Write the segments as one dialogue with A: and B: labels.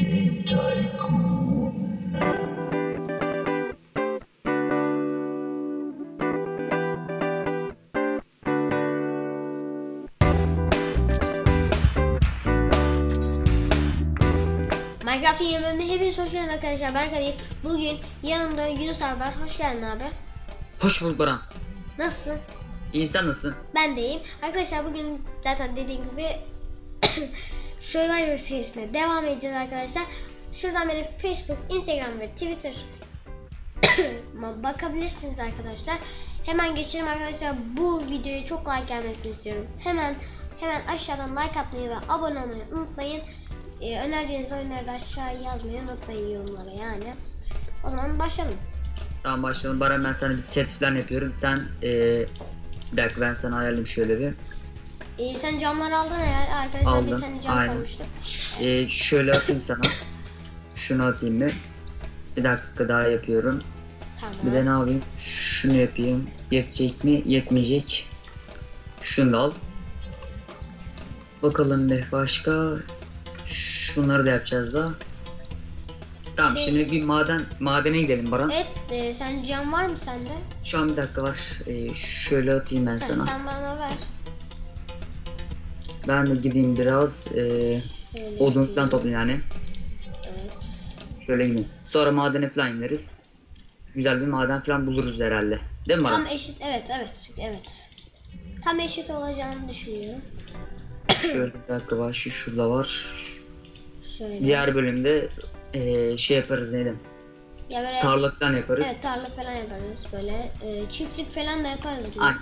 A: Game Tycoon.
B: Minecraft'ın yeni bölümüne hepiniz hoş geldiniz arkadaşlar. Ben Kadir. Bugün yanımda Yunus abi var. Hoş geldin abi.
C: Hoş bulduk Baran.
B: Nasılsın?
C: İyiyim sen nasılsın?
B: Ben de iyiyim. Arkadaşlar bugün zaten dediğim gibi Survivor serisine devam edeceğiz arkadaşlar. Şuradan benim Facebook, Instagram ve Twitter bakabilirsiniz arkadaşlar. Hemen geçelim arkadaşlar. Bu videoya çok like gelmesini istiyorum. Hemen hemen aşağıdan like atmayı ve abone olmayı unutmayın. Ee, önereceğiniz oyunları da aşağıya yazmayı unutmayın yorumlara yani. O zaman başlayalım.
C: Tamam başlayalım. Baran ben sana bir set falan yapıyorum. Sen eee bir dakika ben sana ayarlayayım şöyle bir.
B: Ee, sen camları aldın ya arkadaşlar
C: Aldım,
B: biz hani cam
C: aynen.
B: koymuştuk.
C: Eee, şöyle atayım sana. Şunu atayım mı? Bir dakika daha yapıyorum.
B: Tamam.
C: Bir de ne yapayım? Şunu yapayım. Yetecek mi? Yetmeyecek. Şunu da al. Bakalım be başka. Şunları da yapacağız da. Tamam
B: Şey-
C: şimdi bir maden madene gidelim Baran.
B: Evet, e, sen cam var mı sende?
C: Şu an bir dakika var. Ee, şöyle atayım ben
B: Ha,
C: sana.
B: sen bana ver.
C: Ben de gideyim biraz e,
B: Şöyle
C: odun
B: yapayım.
C: falan toplayayım yani.
B: Evet.
C: Şöyle gideyim. Sonra madene falan ineriz. Güzel bir maden falan buluruz herhalde. Değil mi
B: Tam
C: bana?
B: eşit, evet, evet, evet. Tam eşit olacağını düşünüyorum.
C: Şöyle bir dakika var. Şu şurada var.
B: Şöyle.
C: Diğer bölümde e, şey yaparız neydi?
B: ya böyle,
C: Tarla falan yaparız.
B: evet tarla falan yaparız böyle. E, çiftlik falan da yaparız.
C: Aynen.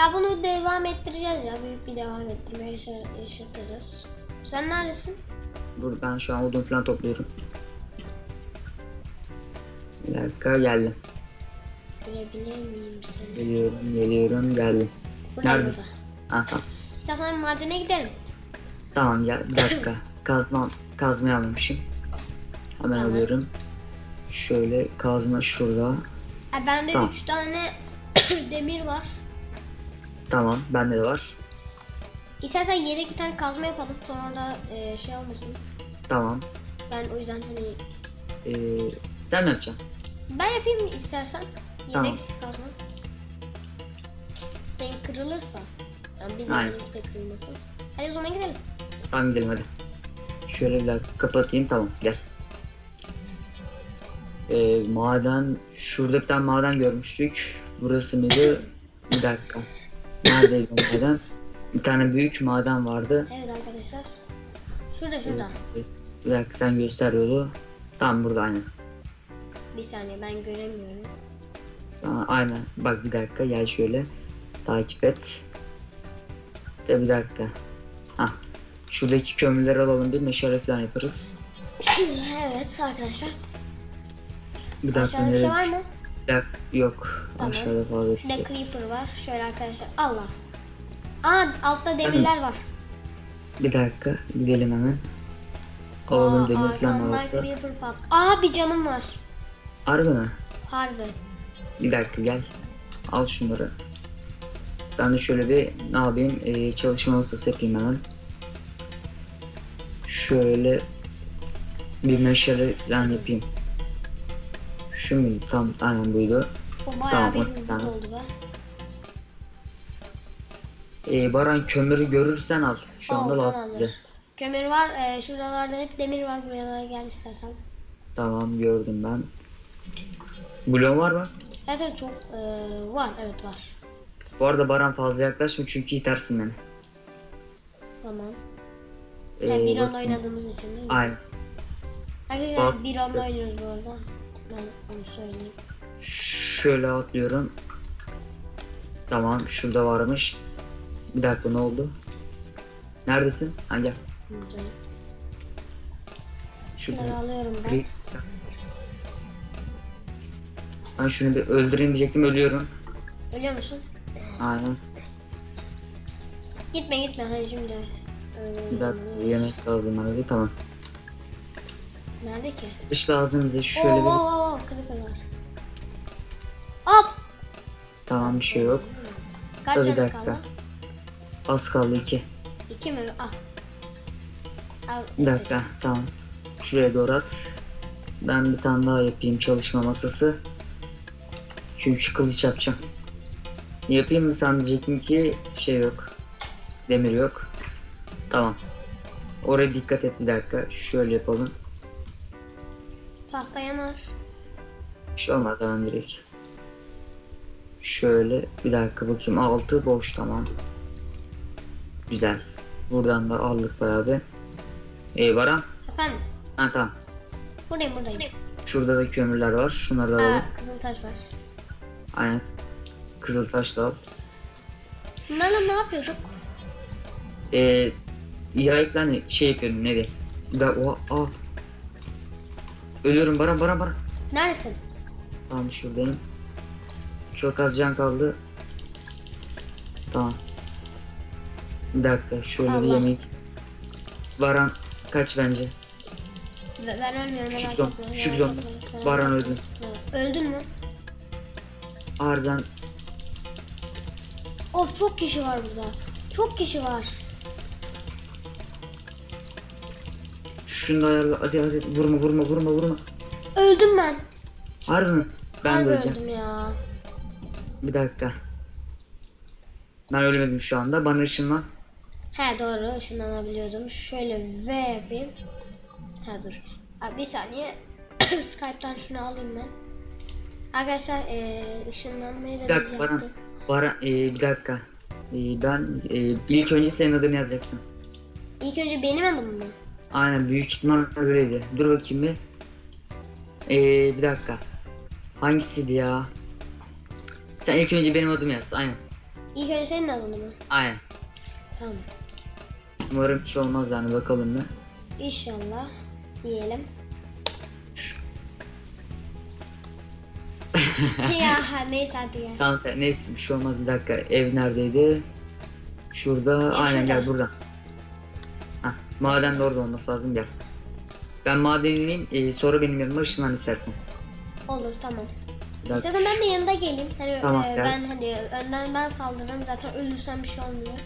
B: Ya bunu devam ettireceğiz ya. Büyük bir devam ettirmeye yaşa- yaşatırız. Sen neredesin?
C: Dur ben şu an odun falan topluyorum. Bir dakika geldim.
B: Görebilir miyim seni?
C: Geliyorum geliyorum geldim. Neredesin?
B: burada.
C: Ha, tamam.
B: İstersen madene gidelim.
C: Tamam gel bir dakika. Kazma, kazmayı almamışım. Hemen
B: Tamam.
C: alıyorum. Şöyle kazma şurada.
B: Ha, bende
C: Tamam.
B: 3 tane demir var.
C: Tamam bende de var.
B: İstersen bir tane kazma yapalım sonra da e, şey olmasın.
C: Tamam.
B: Ben o yüzden hani
C: Ee, sen mi yapacaksın?
B: ben yapayım istersen yedek
C: Tamam.
B: kazma. Senin kırılırsa. Yani
C: Aynen.
B: benimki de kırılmasın. Hadi o zaman gidelim.
C: Tamam gidelim hadi. Şöyle bir dakika kapatayım tamam gel. Ee, maden şurada bir tane maden görmüştük. Burası mıydı? Bir dakika. Neredeydi maden? Bir tane büyük maden vardı.
B: Evet arkadaşlar. Şurada şurada.
C: Bir dakika sen göster yolu. Tamam burada aynen.
B: Bir saniye ben göremiyorum.
C: Aa, aynen. Bak bir dakika gel şöyle. Takip et. De bir dakika. Ha. Şuradaki kömürleri alalım bir meşale falan yaparız.
B: evet arkadaşlar.
C: Bir dakika
B: Aşağıda bir şey var mı?
C: Dakika, yok.
B: Tamam.
C: Aşağıda şey.
B: Şurada creeper var. Şöyle arkadaşlar. Allah. Aa altta demirler var.
C: Bir dakika gidelim hemen.
B: Aa,
C: demir falan
B: creeper pat. Aa bir canım var.
C: Harbi mi?
B: Harbi.
C: Bir dakika gel. Al şunları. Ben de şöyle bir ne yapayım? Ee, çalışma masası yapayım hemen. Şöyle bir meşale falan yapayım. Şu muydu? Tam aynen buydu.
B: O bayağı
C: Tamam,
B: bir hızlı oldu be.
C: Ee, Baran kömürü görürsen al. Şu anda
B: Oo,
C: lazım bize.
B: Kömür var. E, şuralarda hep demir var. Buralara gel istersen.
C: Tamam gördüm ben. Blon var mı?
B: Evet evet çok e, var. Evet var.
C: Bu arada Baran fazla yaklaşma çünkü itersin beni.
B: Tamam.
C: Ee,
B: Yani bir anda oynadığımız için değil mi?
C: Aynen.
B: Arkadaşlar bir anda oynuyoruz bu arada. Ben onu söyleyeyim.
C: Şöyle atlıyorum. Tamam şurada varmış. Bir dakika ne oldu? Neredesin? Ha gel.
B: Güzel.
C: Şurada.
B: Şunları alıyorum ben.
C: Ben şunu bir öldüreyim diyecektim ölüyorum.
B: Ölüyor musun?
C: Aynen.
B: Gitme gitme. Hani şimdi. e,
C: Bir dakika yemek lazım bana tamam.
B: Nerede ki?
C: Dış lazım bize şöyle
B: oo
C: bir
B: oo creeper var. Hop.
C: tamam bir şey yok.
B: Kaç
C: Dur bir dakika.
B: kaldı?
C: Az kaldı iki.
B: İki mi? Ah. Al.
C: Bir dakika tamam. Şuraya doğru at. Ben bir tane daha yapayım çalışma masası. Çünkü kılıç yapacağım. Yapayım mı sen diyecektim ki şey yok. Demir yok. Tamam. Oraya dikkat et bir dakika. Şöyle yapalım.
B: Tahta yanar.
C: Bir şey direkt. Şöyle bir dakika bakayım. Altı boş tamam. Güzel. Buradan da aldık bir. Ee, Baran.
B: Efendim.
C: Ha tamam.
B: Buradayım buradayım.
C: Şurada da kömürler var. Şunları da alalım.
B: Aa, kızıl taş var.
C: Aynen. Kızıl taş da al.
B: Bunlarla ne yapıyorduk?
C: Ee, yayıklan şey yapıyorum ne de. Ben o aa. Ölüyorum Baran Baran Baran.
B: Neredesin?
C: Tamam şuradayım. Çok az can kaldı. Tamam. Bir dakika şöyle bir
B: Allah.
C: yemek. Baran kaç bence.
B: Ve- Ben ölmüyorum
C: Küçük zon, küçük zon. Baran öldü.
B: Öldün mü?
C: Harbiden
B: Of çok kişi var burada. Çok kişi var.
C: Şunu da ayarla. Hadi hadi vurma vurma vurma vurma.
B: Öldüm ben.
C: Harbi mi? Ben
B: Harbi
C: de öleceğim.
B: öldüm ya.
C: Bir dakika. Ben ölmedim şu anda. Bana ışınlan.
B: He doğru ışınlanabiliyordum. Şöyle V yapayım. Ha dur. Abi bir saniye. Skype'tan şunu alayım ben. Arkadaşlar eee ışınlanmayı da
C: Bir
B: biz
C: dakika Baran.
B: yaptık.
C: Baran ee, bir dakika. Ee, ben ee, ilk önce senin adını yazacaksın.
B: İlk önce benim adım mı?
C: Aynen büyük ihtimal öyleydi. Dur bakayım bir. Ee, bir dakika. Hangisiydi ya? Sen ilk önce benim adımı yaz. Aynen.
B: İlk önce senin adın mı?
C: Aynen.
B: Tamam.
C: Umarım bir şey olmaz yani bakalım ne.
B: İnşallah diyelim. ya neyse hadi ya.
C: Tamam neyse bir şey olmaz bir dakika. Ev neredeydi? Şurada. Aynen
B: şurada.
C: gel buradan. Maden de orada olması lazım gel. Ben maden ineyim ee, sonra benim yanıma ışınlan istersen.
B: Olur tamam.
C: Dakika.
B: İstersen ben de yanında geleyim. Hani
C: Tamam,
B: e, ben hani önden ben saldırırım zaten ölürsem bir şey olmuyor.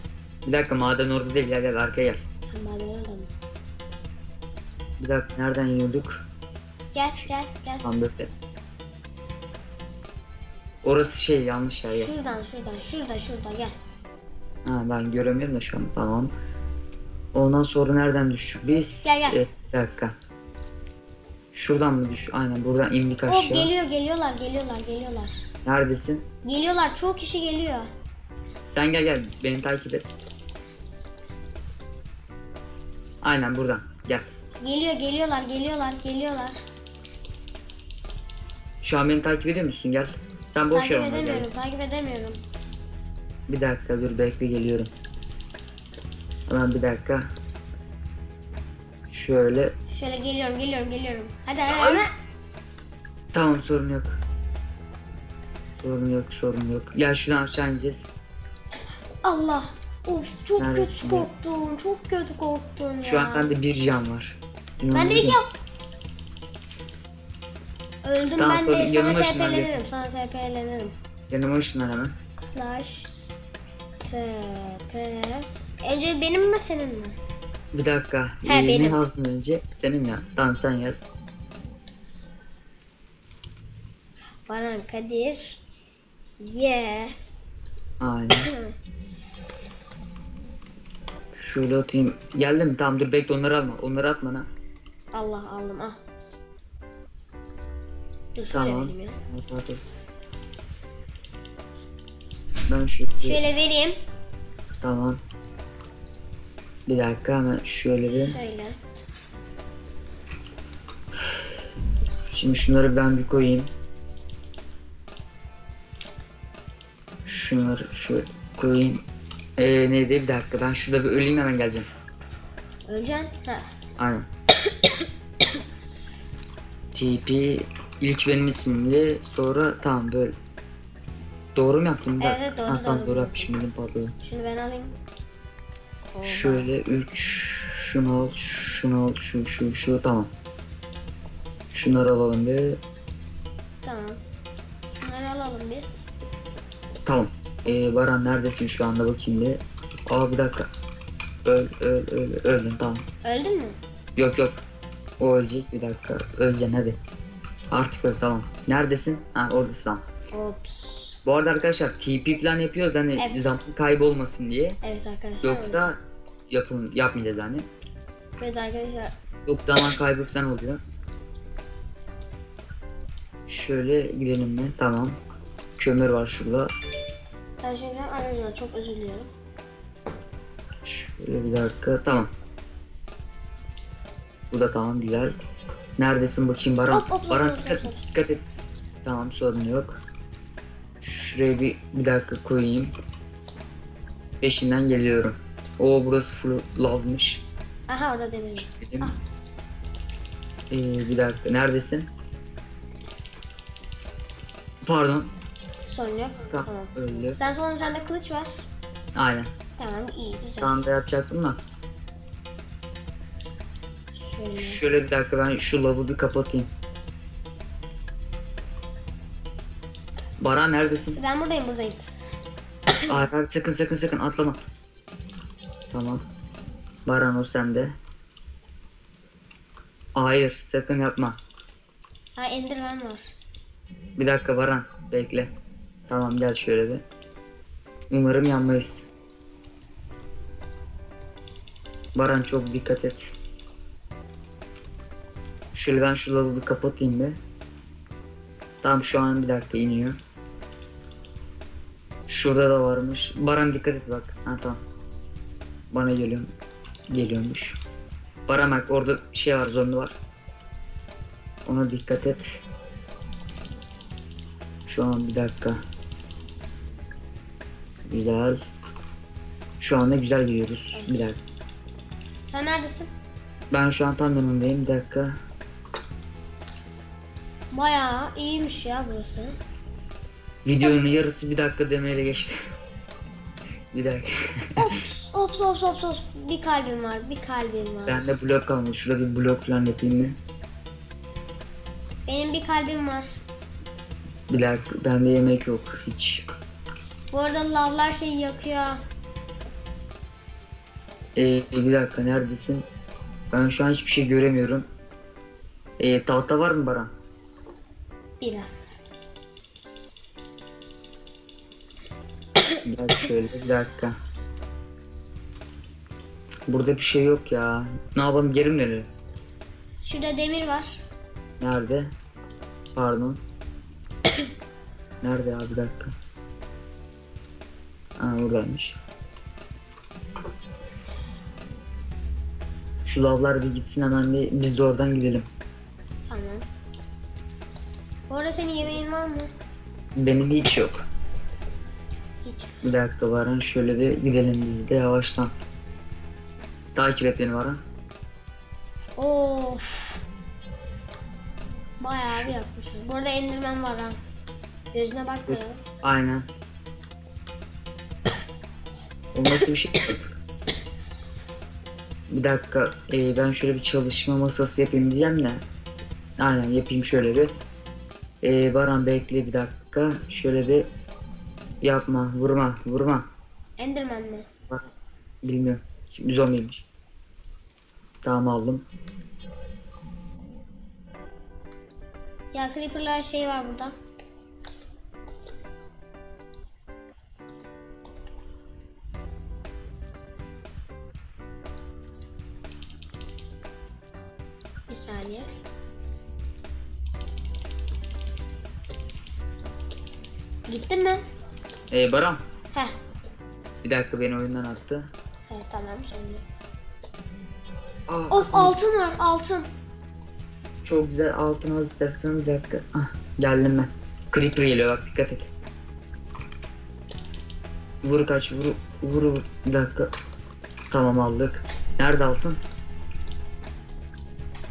C: Bir dakika maden orada değil gel gel arkaya gel.
B: Ha maden orada mı?
C: Bir dakika nereden yiyorduk?
B: Gel gel gel.
C: Tamam bekle. Orası şey yanlış yer ya.
B: Şuradan şuradan şurada şurada gel.
C: Ha ben göremiyorum da şu an tamam. Ondan sonra nereden düştük biz?
B: Gel, gel.
C: Evet, bir dakika. Şuradan mı düş? Aynen buradan indik aşağı.
B: geliyor geliyorlar geliyorlar geliyorlar.
C: Neredesin?
B: Geliyorlar çok kişi geliyor.
C: Sen gel gel beni takip et. Aynen buradan gel.
B: Geliyor geliyorlar geliyorlar geliyorlar.
C: Şu an beni takip ediyor musun? Gel. Sen boş
B: takip
C: ver onları, gel.
B: edemiyorum takip edemiyorum.
C: Bir dakika dur bekle geliyorum. Hemen bir dakika. Şöyle.
B: Şöyle geliyorum geliyorum geliyorum. Hadi hadi hemen.
C: Tamam sorun yok. Sorun yok sorun yok. Ya şuradan aşağı ineceğiz.
B: Allah. Of çok
C: Neredesin
B: kötü
C: ya?
B: korktum. Çok kötü korktum ya.
C: Şu an bende bir can var.
B: Ben de
C: İnanılmaz.
B: iki yap. Öldüm
C: Tamam,
B: ben de sana TP'lenirim. Sana TP'lenirim.
C: Yanıma ışınlan hemen.
B: Slash TP Önce benim mi senin mi?
C: Bir dakika.
B: He,
C: Ee,
B: benim.
C: Yazdın önce? Senin ya. Tamam sen yaz.
B: Baran Kadir Y
C: Aynen. Şöyle atayım. Geldi mi? Tamam dur bekle onları alma. Onları atma ha.
B: Allah aldım ah. Dur şöyle
C: Tamam.
B: vereyim ya.
C: At, at, at. Ben şu...
B: Şöyle vereyim.
C: Tamam. Bir dakika hemen şöyle bir.
B: Şöyle.
C: Şimdi şunları ben bir koyayım. Şunları şöyle koyayım. Ee, neydi bir dakika ben şurada bir öleyim hemen geleceğim.
B: Öleceksin. Ha.
C: Aynen. TP ilk benim ismimdi sonra tamam böyle. Doğru mu yaptım?
B: Evet, doğru,
C: ha, tamam
B: doğru
C: yapmışım elim patladı.
B: Şunu ben alayım.
C: Şöyle 3 şunu al şunu al şu şu şu tamam. Şunları alalım bir.
B: Tamam. Şunları alalım biz.
C: Tamam. Ee, Baran neredesin şu anda bakayım bir. Aa bir dakika. Öl öl öl öldün tamam.
B: Öldün mü?
C: Yok yok. O ölecek bir dakika. Öleceksin hadi. Artık öl tamam. Neredesin? Ha oradasın tamam.
B: Ops.
C: Bu arada arkadaşlar TP falan yapıyoruz hani
B: Evet.
C: zaman kaybolmasın diye.
B: Evet arkadaşlar.
C: Yoksa yapın yapmayacağız hani.
B: Evet arkadaşlar.
C: Çok zaman kaybı falan oluyor. Şöyle gidelim mi? Tamam. Kömür var şurada.
B: Ben şimdiden arayacağım. Çok özür diliyorum.
C: Şöyle bir dakika. Tamam. Bu da tamam güzel. Neredesin bakayım Baran?
B: Hop, hop,
C: Baran
B: hop,
C: dikkat,
B: hop.
C: dikkat et. Tamam sorun yok. Şuraya bir, bir dakika koyayım. Peşinden geliyorum. O burası full lavmış.
B: Aha orada demir. Ah.
C: Ee, bir dakika neredesin? Pardon.
B: Sorun yok.
C: Tamam.
B: Tamam. Sen sonra sende kılıç var.
C: Aynen.
B: Tamam iyi güzel.
C: Tam da yapacaktım da.
B: Şöyle.
C: Şöyle bir dakika ben şu lavı bir kapatayım. Baran neredesin?
B: Ben buradayım buradayım.
C: Hayır sakın sakın sakın atlama. Tamam. Baran o sende. Hayır sakın yapma.
B: Ha Enderman var.
C: Bir dakika Baran bekle. Tamam gel şöyle bir. Umarım yanmayız. Baran çok dikkat et. Şöyle ben şu lavı bir kapatayım bir. Tamam şu an bir dakika iniyor. Şurada da varmış. Baran dikkat et bak. Ha tamam. Bana geliyor. Geliyormuş. Baran bak orada şey var zombi var. Ona dikkat et. Şu an bir dakika. Güzel. Şu anda güzel gidiyoruz.
B: Evet.
C: Bir dakika.
B: Sen neredesin?
C: Ben şu an tam yanındayım. Bir dakika.
B: Bayağı iyiymiş ya burası.
C: Videonun yarısı bir dakika demeyle geçti. bir dakika.
B: Ops ops ops ops ops. Bir kalbim var bir kalbim var.
C: ben de blok kalmadı. Şurada bir blok falan yapayım mı?
B: Benim bir kalbim var.
C: Bir dakika. Bende yemek yok. Hiç.
B: Bu arada lavlar şeyi yakıyor.
C: Ee, bir dakika. Neredesin? Ben şu an hiçbir şey göremiyorum. Ee, tahta var mı Baran?
B: Biraz.
C: Gel şöyle bir dakika. Burada bir şey yok ya. Ne yapalım geri mi dönelim?
B: Şurada demir var.
C: Nerede? Pardon. Nerede ya bir dakika. Ha buradaymış. Şu lavlar bir gitsin hemen bir biz de oradan gidelim.
B: Tamam. Bu arada senin yemeğin var mı?
C: Benim hiç yok.
B: Hiç.
C: Bir dakika Baran şöyle bir gidelim biz de yavaştan. Takip et beni Baran.
B: Of. Bayağı bir yapmışım. Bu arada Enderman var ha. Gözüne bakmayalım.
C: Aynen. O nasıl bir şey? Bir dakika, ee, ben şöyle bir çalışma masası yapayım diyeceğim de. Aynen yapayım şöyle bir. Ee, Baran bekle bir dakika. Şöyle bir yapma, vurma, vurma.
B: Enderman mi?
C: Bak, bilmiyorum. Şimdi zombiymiş. Tamam aldım.
B: Ya Creeper'lar şey var burada. Bir saniye. Gittin mi?
C: Ee, Baran,
B: Heh.
C: bir dakika beni oyundan attı.
B: Evet tamam şimdi.
C: Aa,
B: Of altın var altın.
C: Çok güzel altın al istersen bir dakika. Ah, geldim ben. Creeper geliyor bak dikkat et. Vur kaç vur vur vur. Bir dakika. Tamam aldık. Nerede altın?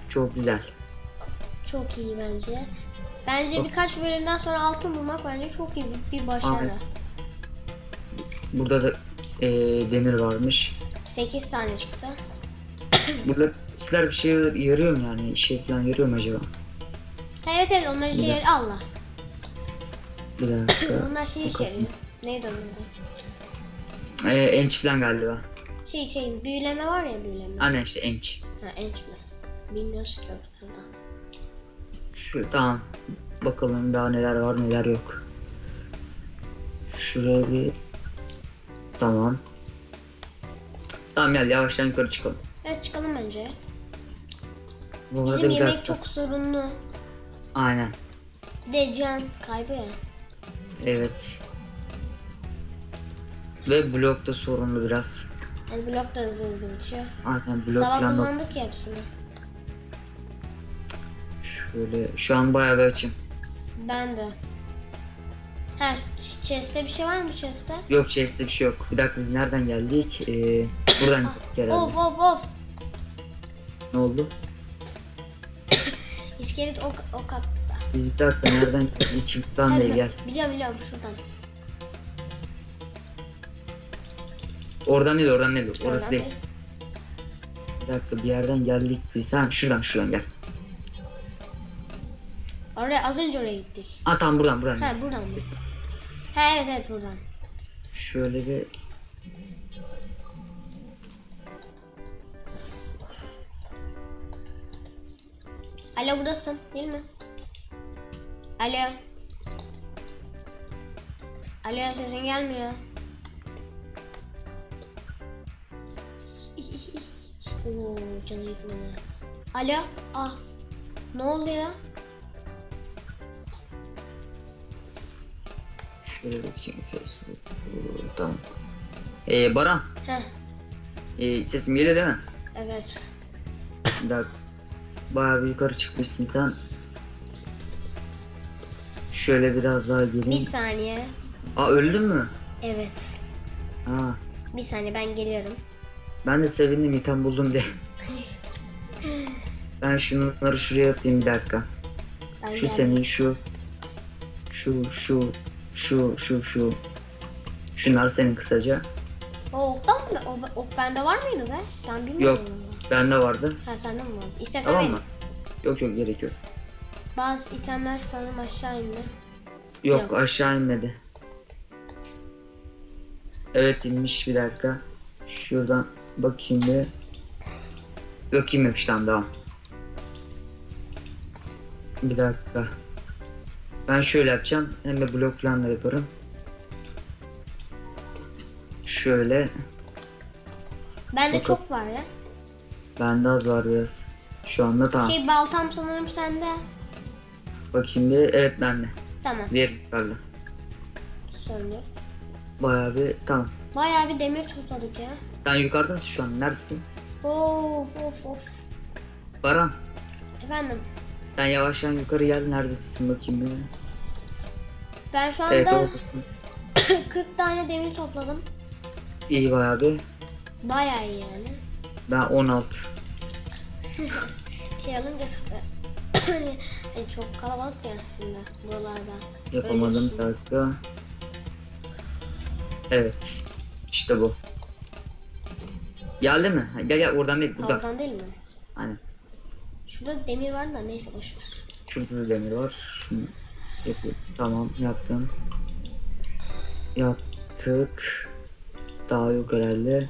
C: Çok güzel.
B: Çok iyi bence. Bence
C: Çok-
B: birkaç bölümden sonra altın bulmak bence çok iyi bir, bir başarı.
C: Aynen. Burada da eee, demir varmış.
B: 8 tane çıktı.
C: Burada sizler bir şey yarıyor mu yani? İşe falan yarıyor mu acaba?
B: Evet evet onlar işe yarıyor. Allah.
C: Bir dakika.
B: Onlar şey işe yarıyor. Neydi onun adı?
C: Eee enç falan galiba.
B: Şey şey büyüleme var ya büyüleme.
C: Aynen işte enç.
B: Ha enç mi? Bilmiyoruz ki burada.
C: Şu tamam. Bakalım daha neler var neler yok. Şuraya bir tamam. Tamam gel yavaştan yukarı çıkalım.
B: Evet çıkalım bence.
C: Bu arada
B: Bizim
C: bir
B: yemek
C: dakika.
B: çok sorunlu.
C: Aynen.
B: Bir De can kaybı ya.
C: Evet. Ve blok da sorunlu biraz.
B: Yani blok da hızlı hızlı bitiyor.
C: Aynen blok
B: Daha
C: falan da
B: kullandık ya hepsini.
C: şöyle şu an bayağı bir açım.
B: Ben de. Ha chest'te bir şey var mı chest'te?
C: Yok chest'te bir şey yok. Bir dakika biz nereden geldik? Ee, buradan
B: Ah,
C: herhalde.
B: Of of of.
C: Ne oldu?
B: İskelet ok, ok attı da.
C: Biz bir dakika nereden geldik? Değil gel.
B: Biliyorum biliyorum şuradan.
C: Oradan değil oradan değil. Orası
B: Oradan
C: değil. Bir dakika bir yerden geldik biz. Ha şuradan şuradan gel.
B: Oraya az önce oraya gittik.
C: Ha tamam buradan buradan.
B: Ha buradan mı? Ha evet evet buradan.
C: Şöyle bir
B: Alo buradasın değil mi? Alo. Alo sesin gelmiyor. Oo canı gitmedi. Alo. Ah. Ne oldu ya?
C: Şöyle bakayım Facebook. Tamam. Ee, Baran.
B: Heh.
C: Ee, sesim geliyor değil mi?
B: Evet.
C: Bir dakika. Bayağı bir yukarı çıkmışsın sen. Şöyle biraz daha
B: Bir
C: geleyim.
B: saniye.
C: Aa öldün mü?
B: Evet.
C: Ha.
B: Bir saniye ben geliyorum.
C: Ben de sevindim item buldum diye. Ben şunları şuraya atayım bir dakika.
B: Ben
C: Şu
B: geldim.
C: senin şu. Şu şu şu şu şu. Şunlar senin kısaca.
B: O oktan mı? O, ok bende var mıydı be? Ben bilmiyorum. onu.
C: Bende vardı.
B: Ha sende mi var? İstersen
C: Tamam mı? Yok yok gerek yok.
B: Bazı itemler sanırım aşağı indi.
C: Yok,
B: Yok.
C: aşağı inmedi. Evet inmiş bir dakika. Şuradan bakayım bir. Yok inmemiş tamam devam. Bir dakika. Ben şöyle yapacağım. Hem de blok falan da yaparım. Şöyle.
B: Bende
C: Bakalım.
B: çok var ya.
C: Bende az var biraz. Şu anda tamam.
B: Şey baltam sanırım sende.
C: Bakayım bir. Evet bende.
B: Tamam.
C: Yukarıda.
B: Sorun yok.
C: Bayağı bir tamam.
B: Bayağı bir demir topladık ya.
C: Sen yukarıda mısın şu an? Neredesin?
B: Of of of.
C: Baran.
B: Efendim.
C: Sen yavaştan yukarı gel. Neredesin bakayım bir.
B: Ben şu anda
C: Evet oradasın.
B: 40 tane demir topladım.
C: İyi bayağı bir.
B: Bayağı iyi yani.
C: Ben 16.
B: Şey alınca hani çok kalabalık ya şimdi buralarda.
C: Yapamadım bir dakika. Evet. İşte bu. Geldi mi? Ha, Gel gel oradan değil buradan.
B: Oradan değil mi?
C: Aynen.
B: Şurada demir var da neyse boşver.
C: Şurada da demir var. Şunu yapıyorum. Tamam yaptım. Yaptık. Daha yok herhalde.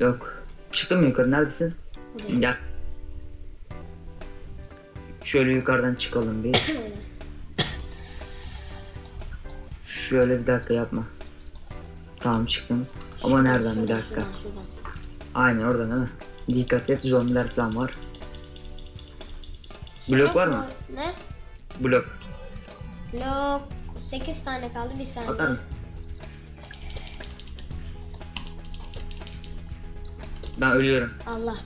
C: Yok. Çıktın mı yukarı? Neredesin?
B: Buradayım.
C: Gel. Şöyle yukarıdan çıkalım bir. Şöyle bir dakika yapma. Tamam çıktım. Ama
B: Şuradan,
C: nereden bir
B: şuradan,
C: dakika.
B: Şuradan, şuradan.
C: Aynen oradan değil mi? Dikkat et zombiler falan var. Blok var mı?
B: Ne?
C: Blok.
B: Blok 8 tane kaldı bir saniye.
C: Atar mısın? Ben ölüyorum.
B: Allah.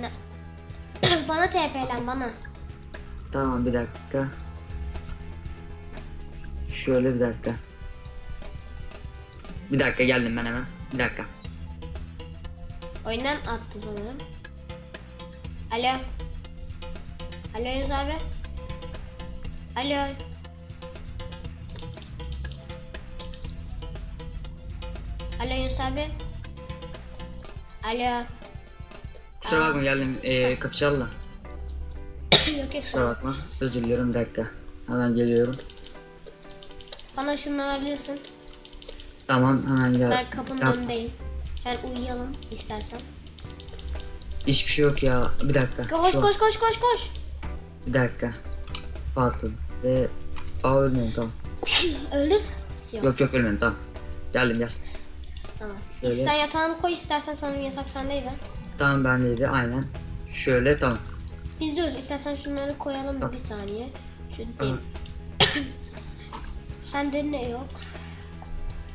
B: Ne? bana TP'len bana.
C: Tamam bir dakika. Şöyle bir dakika. Bir dakika geldim ben hemen. Bir dakika.
B: Oyundan attı sanırım. Alo. Alo Yunus abi. Alo. Alo Yunus abi. Alo.
C: Kusura bakma geldim. Ee, kapı çaldı.
B: yok yok.
C: Kusura bakma. Özür diliyorum dakika. Hemen geliyorum.
B: Bana ışınlanabilirsin.
C: Tamam hemen gel.
B: Ben kapının
C: Yap.
B: önündeyim. Sen uyuyalım istersen.
C: Hiçbir şey yok ya. Bir dakika.
B: Koş koş koş koş koş.
C: Bir dakika. Patladı. Ve... Aa ölmedim tamam.
B: Öldün. Yok.
C: Yok yok ölmedim tamam. Geldim gel.
B: Tamam.
C: Şöyle.
B: Sen yatağını koy istersen sanırım yatak sendeydi.
C: Tamam bendeydi aynen. Şöyle tamam.
B: Biz diyoruz istersen şunları koyalım
C: Tamam.
B: bir saniye. Şu değil. Sende ne yok?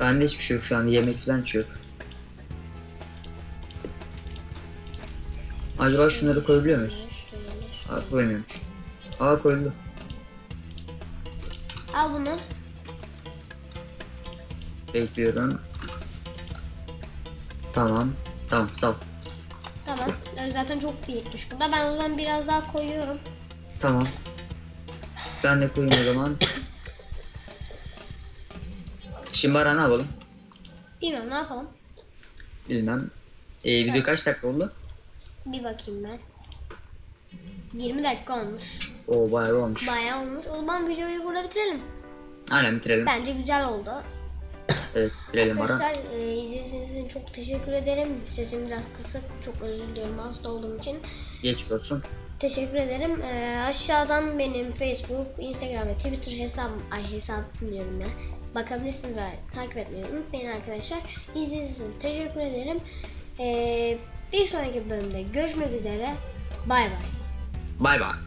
C: Bende hiçbir şey yok şu an. Yemek falan yok. Acaba şunları koyabiliyor muyuz?
B: Şöyle.
C: Aa koymuyormuş. Aa koyuldu.
B: Al bunu.
C: Bekliyorum. Tamam. Tamam sal.
B: Tamam. Zaten çok büyükmüş burada. Ben o zaman biraz daha koyuyorum.
C: Tamam. Ben de koyayım o zaman. Şimdi ara ne yapalım?
B: Bilmem ne yapalım.
C: Bilmem. Ee, video kaç dakika oldu?
B: Bir bakayım ben. 20 dakika olmuş.
C: Oo bayağı olmuş.
B: Bayağı olmuş. O zaman videoyu burada bitirelim.
C: Aynen bitirelim.
B: Bence güzel oldu.
C: Evet bitirelim ara.
B: Arkadaşlar e, izlediğiniz için çok teşekkür ederim. Sesim biraz kısık. Çok özür diliyorum hasta olduğum için.
C: Geçmiş olsun.
B: Teşekkür ederim. E, aşağıdan benim Facebook, Instagram ve Twitter hesabım, ay hesabım diyorum ya. Bakabilirsiniz ve takip etmeyi unutmayın arkadaşlar. İzlediğiniz için teşekkür ederim. E, bir sonraki bölümde görüşmek üzere. Bay bay.
C: Bay bay.